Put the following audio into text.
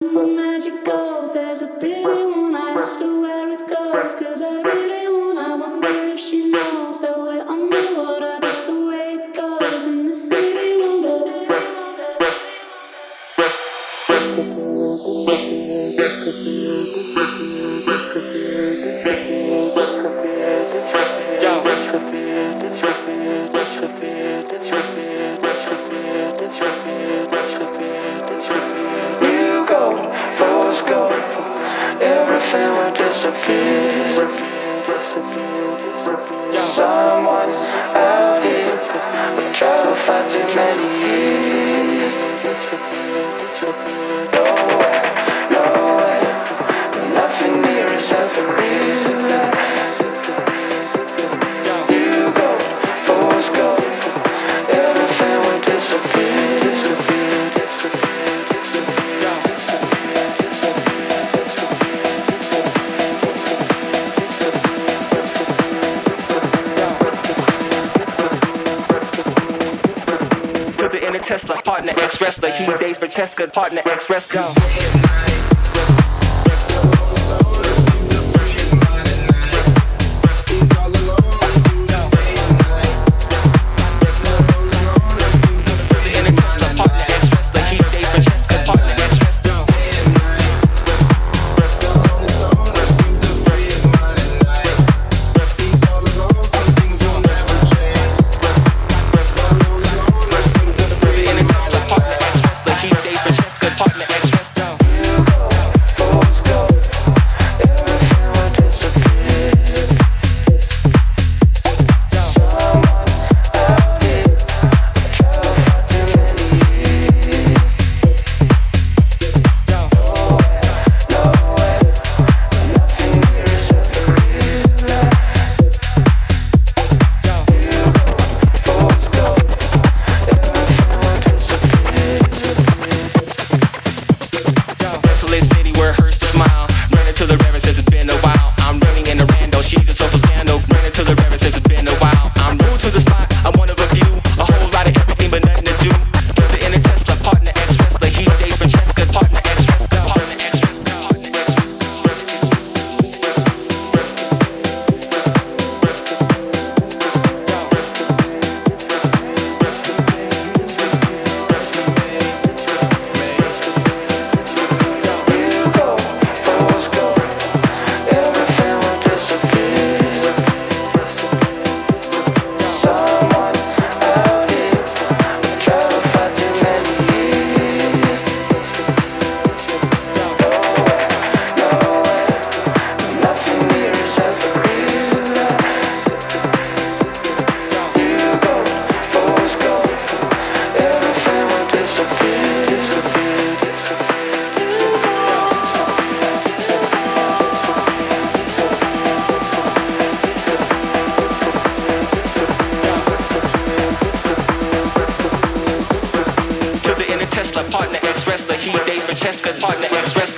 Magical, there's a pretty one. I ask where it goes, cause I really wanna wonder if she knows that we're underwater. That's the way it goes in the city wonder. nothing will disappear. Someone out here will try to fight too many years. Tesla, partner, Rex Wrestler. He's Days Tesla partner, Rex Wrestler. partner ex-wrestler, he dates Francesca, partner ex-wrestler.